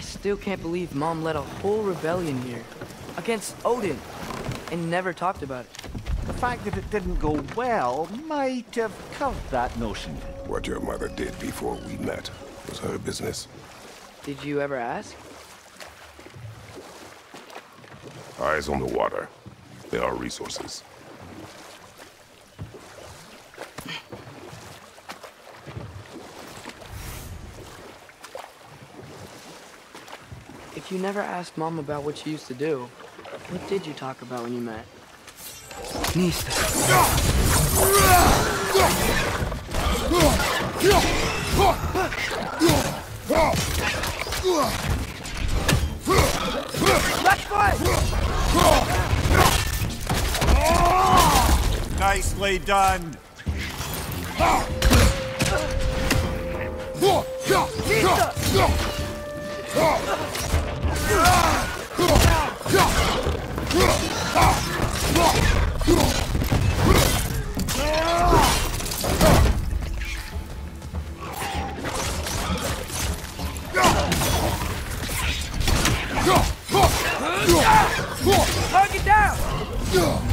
still can't believe Mom led a whole rebellion here. Against Odin. And never talked about it. The fact that it didn't go well might have covered that notion. What your mother did before we met was her business. Did you ever ask? Eyes on the water. There are resources. If you never asked Mom about what she used to do, what did you talk about when you met? Nista. Left foot! Nicely done. Down!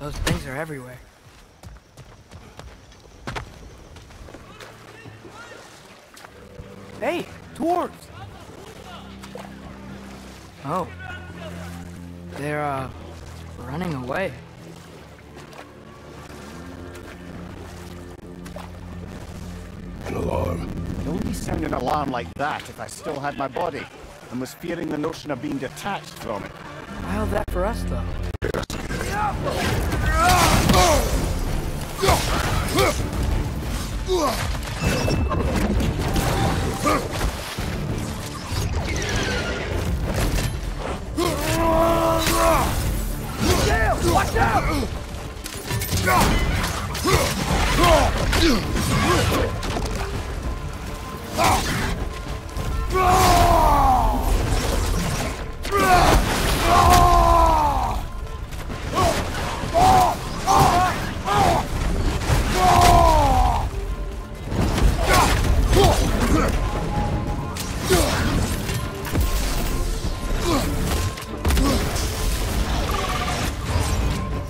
Those things are everywhere. Hey, dwarves! Oh. They're, uh, running away. An alarm. I'd only sound an alarm like that if I still had my body and was fearing the notion of being detached from it. Why all that for us, though? Watch out!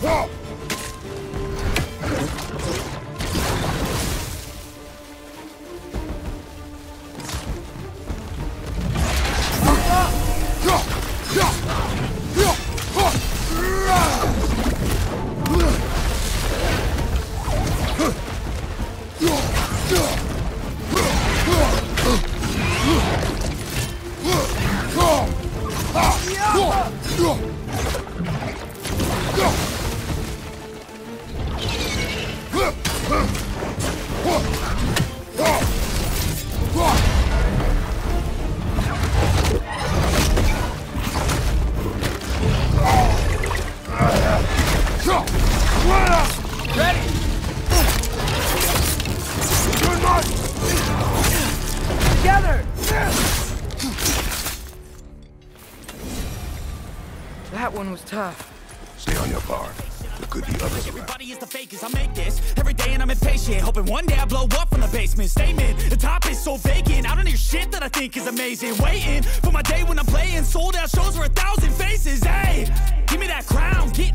Ready! That one was tough. Stay on your guard. There could be others Everybody around. is the fakest. I make this every day and I'm impatient. Hoping one day I blow up from the basement. Statement, the top is so vacant. I don't hear shit that I think is amazing. Waiting for my day when I'm playing. Sold out shows for a thousand faces. Hey, give me that crown. Get